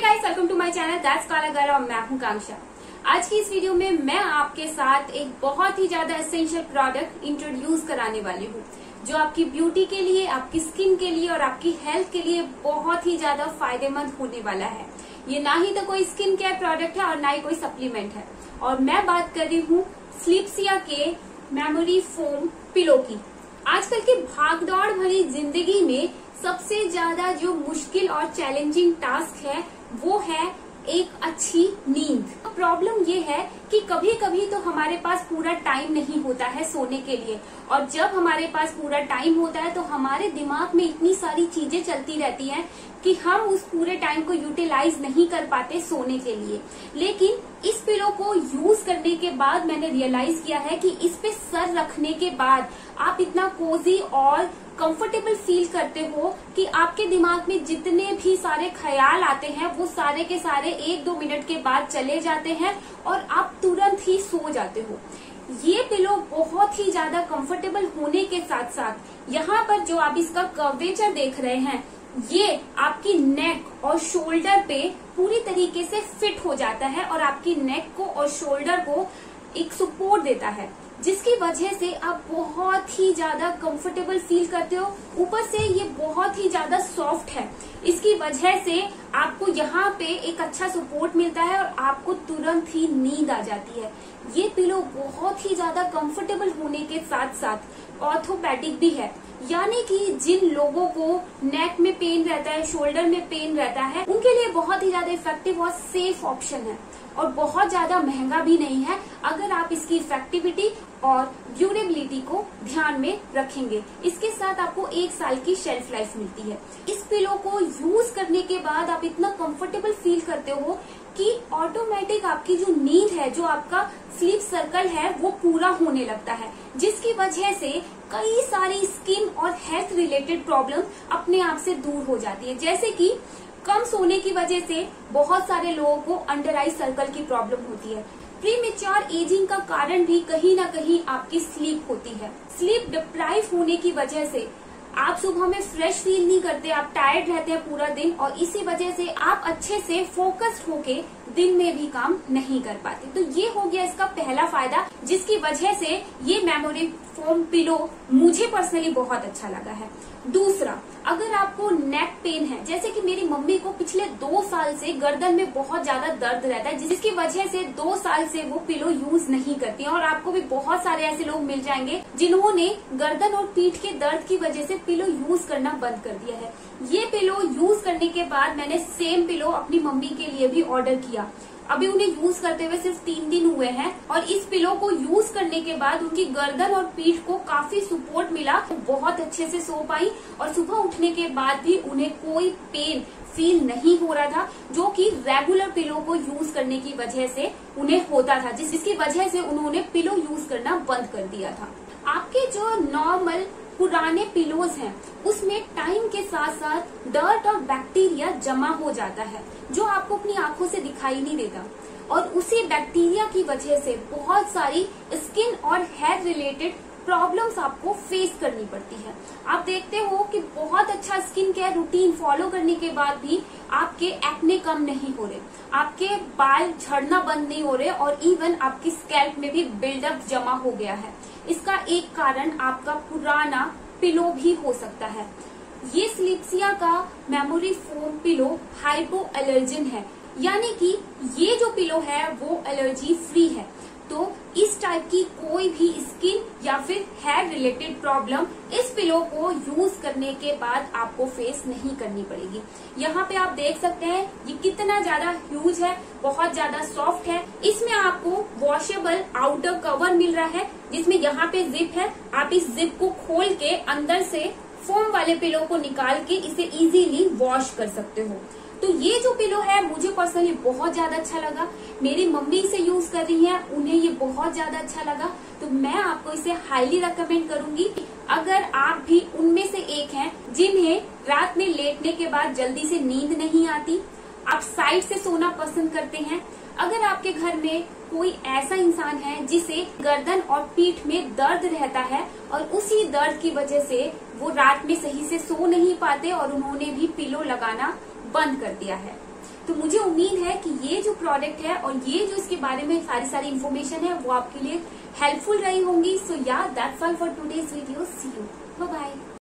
Guys welcome to my channel that's Kala girl और मैं हूँ कांक्षा। आज की इस वीडियो में मैं आपके साथ एक बहुत ही ज़्यादा एसेंशियल प्रोडक्ट इंट्रोड्यूस कराने वाली हूँ, जो आपकी ब्यूटी के लिए, आपकी स्किन के लिए और आपकी हेल्थ के लिए बहुत ही ज़्यादा फ़ायदेमंद होने वाला है। ये ना ही तो कोई स्किन केयर प्रोडक्ट है और ना ही कोई सप्लीमेंट है। और मैं बात कर रही हूँ स्लिप्सिया के मेमोरी फोम पिलो की। आजकल की भागदौड़ भरी ज़िंदगी में सबसे ज़्यादा जो मुश्किल और चैलेंजिंग टास्क है वो है एक अच्छी नींद। प्रॉब्लम ये है कि कभी कभी तो हमारे पास पूरा टाइम नहीं होता है सोने के लिए। और जब हमारे पास पूरा टाइम होता है तो हमारे दिमाग में इतनी सारी चीज़ें चलती रहती हैं कि हम उस पूरे टाइम को यूटिलाइज नहीं कर पाते सोने के लिए। लेकिन इस पिलो को यूज़ करने के बाद मैंने रियलाइज़ किया है कि इस पे सर रखने के बाद आप इतना कोजी और कंफर्टेबल फील करते हो कि आपके दिमाग में जितने भी सारे ख्याल आते हैं, वो सारे के सारे एक दो मिनट के बाद चले जाते हैं और आप तुरंत ही सो जाते हो। ये पिलो बहुत ही ज़्यादा कंफर्टेबल होने के साथ साथ यहाँ पर जो आप इसका कवरेचर देख रहे हैं, ये आपकी नेक और शोल्डर पे पूरी तरीके से फिट हो जाता है और आपकी नेक को और शोल्डर को एक सपोर्ट देता है। जिसकी वजह से आप बहुत ही ज़्यादा कंफर्टेबल फील करते हो। ऊपर से ये बहुत ही ज़्यादा सॉफ्ट है। इसकी वजह से आपको यहाँ पे एक अच्छा सपोर्ट मिलता है और आपको तुरंत ही नींद आ जाती है। ये पिलो बहुत ही ज़्यादा कंफर्टेबल होने के साथ साथ ऑर्थोपैडिक भी है। यानी कि जिन लोगों को नेक में पेन रहता है शोल्डर में पेन रहता है, उनके लिए बहुत ही ज़्यादा इफ़ेक्टिव और सेफ़ ऑप्शन है। और बहुत ज़्यादा महँगा भी नहीं है। अगर आप इसकी इफेक्टिविटी और ड्यूरेबिलिटी को ध्यान में रखेंगे। इसके साथ आपको एक साल की शेल्फ लाइफ मिलती है। इस पिलो को यूज़ करने के बाद आप इतना कंफर्टेबल फील करते हो कि ऑटोमेटिक आपकी जो नींद है, जो आपका स्लीप सर्कल है, वो पूरा होने लगता है। जिसकी वजह से कई सारी स्किन और हेल्थ रिलेटेड प्रॉब्लम अपने आप से दूर हो जाती है। जैसे कि कम सोने की वजह से बहुत सारे लोगों को अंडर आई सर्कल की प्रॉब्लम होती है। प्री मेच्योर एजिंग का कारण भी कहीं ना कहीं आपकी स्लीप होती है। स्लीप डिप्राइव होने की वजह से आप सुबह में फ्रेश फील नहीं करते, आप टायर्ड रहते हैं पूरा दिन और इसी वजह से आप अच्छे से फोकस्ड होके दिन में भी काम नहीं कर पाते। तो ये हो गया इसका पहला फ़ायदा। जिसकी वजह से ये मेमोरी फोम पिलो मुझे पर्सनली बहुत अच्छा लगा है। दूसरा, अगर आपको नेक पेन है, जैसे कि मेरी मम्मी को पिछले दो साल से गर्दन में बहुत ज़्यादा दर्द रहता है, जिसकी वजह से दो साल से वो पिलो यूज़ नहीं करती और आपको भी बहुत सारे ऐसे लोग मिल जाएँगे जिन्होंने गर्दन और पीठ के दर्द की वजह से पिलो यूज़ करना बंद कर दिया है। ये पिलो यूज़ करने के बाद मैंने सेम पिलो अपनी मम्मी के लिए भी ऑर्डर किया। अभी उन्हें यूज़ करते हुए सिर्फ़ तीन दिन हुए हैं और इस पिलो को यूज़ करने के बाद उनकी गर्दन और पीठ को काफ़ी सपोर्ट मिला। बहुत अच्छे से सो पाई और सुबह उठने के बाद भी उन्हें कोई पेन फील नहीं हो रहा था, जो कि रेगुलर पिलो को यूज़ करने की वजह से उन्हें होता था। जिसकी वजह से उन्होंने पिलो यूज़ करना बंद कर दिया था। आपके जो नॉर्मल पुराने पिलोज हैं। उसमें टाइम के साथ साथ डर्ट और बैक्टीरिया जमा हो जाता है, जो आपको अपनी आँखों से दिखाई नहीं देता। और उसी बैक्टीरिया की वजह से बहुत सारी स्किन और हेयर रिलेटेड प्रॉब्लम्स आपको फेस करनी पड़ती है। आप देखते हो कि बहुत अच्छा स्किन केयर रूटीन फॉलो करने के बाद भी आपके एक्ने कम नहीं हो रहे। आपके बाल झड़ना बंद नहीं हो रहे और इवन आपकी स्कैल्प में भी बिल्डअप जमा हो गया है। इसका एक कारण आपका पुराना पिलो भी हो सकता है। ये स्लिप्सिया का memory foam pillow hypo allergen है। यानी कि ये जो पिलो है, वो एलर्जी फ्री है। तो इस टाइप की कोई भी स्किन या फिर हेयर रिलेटेड प्रॉब्लम इस पिलो को यूज़ करने के बाद आपको फेस नहीं करनी पड़ेगी। यहाँ पे आप देख सकते हैं, ये कितना ज़्यादा ह्यूज है, बहुत ज़्यादा सॉफ्ट है। इसमें आपको वॉशेबल आउटर कवर मिल रहा है, जिसमें यहाँ पे जिप है। आप इस जिप को खोल के अंदर से फोम वाले पिलो को निकाल के इसे इजीली वॉश कर सकते हो। तो ये जो पिलो है, मुझे पर्सनली बहुत ज़्यादा अच्छा लगा। मेरी मम्मी इसे यूज़ कर रही है, उन्हें ये बहुत ज़्यादा अच्छा लगा। तो मैं आपको इसे हाईली रिकमेंड करूँगी। अगर आप भी उनमें से एक हैं, जिन्हें रात में लेटने के बाद जल्दी से नींद नहीं आती, आप साइड से सोना पसंद करते हैं। अगर आपके घर में कोई ऐसा इंसान है, जिसे गर्दन और पीठ में दर्द रहता है और उसी दर्द की वजह से वो रात में सही से सो नहीं पाते और उन्होंने भी पिलो लगाना बंद कर दिया है। तो मुझे उम्मीद है कि ये जो प्रोडक्ट है और ये जो इसके बारे में सारी सारी इन्फॉर्मेशन है, वो आपके लिए हेल्पफुल रही होंगी। So yeah that's all for today's video see you bye